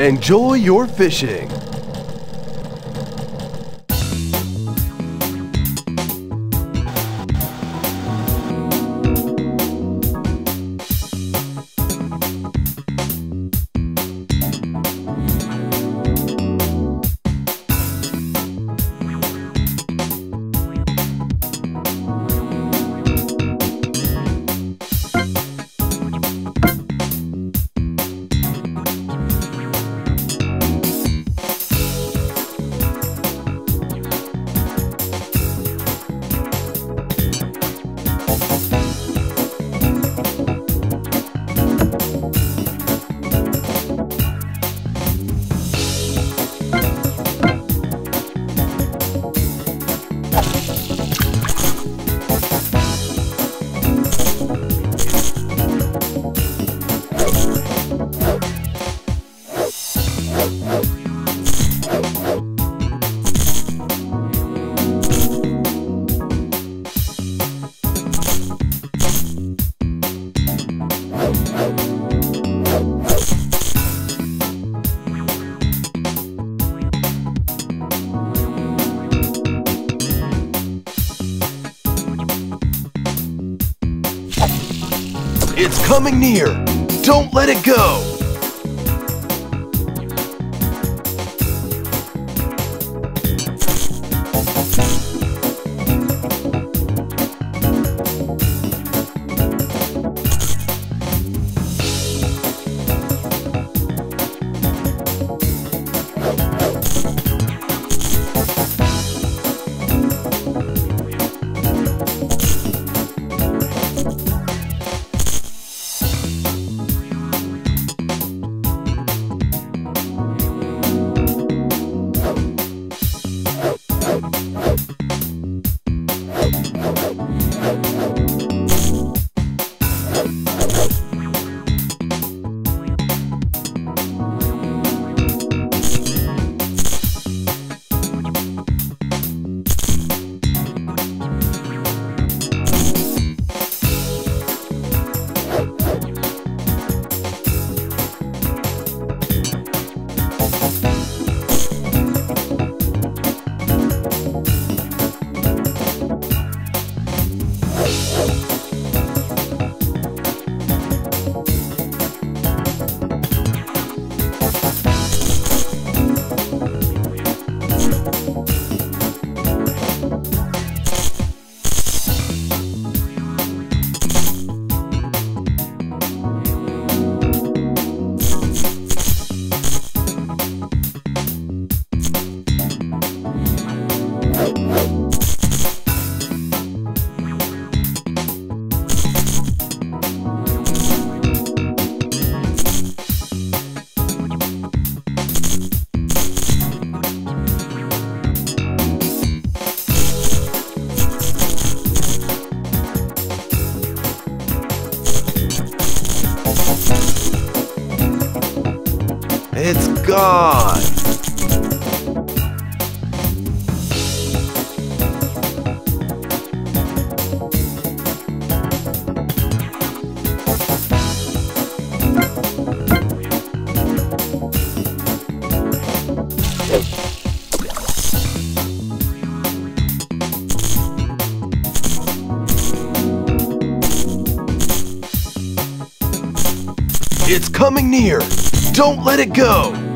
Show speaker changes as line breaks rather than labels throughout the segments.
Enjoy your fishing. It's coming near. Don't let it go. Gone. It's coming near. Don't let it go.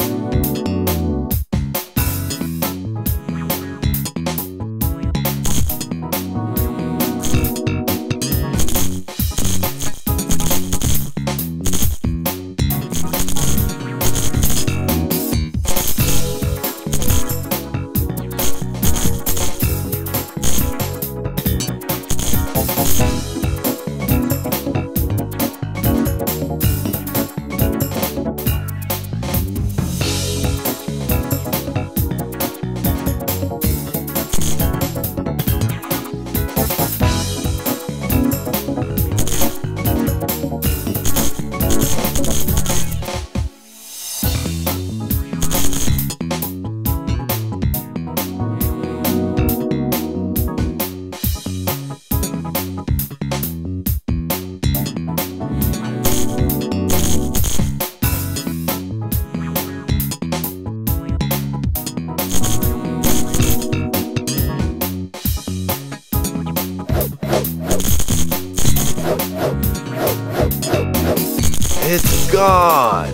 Gone.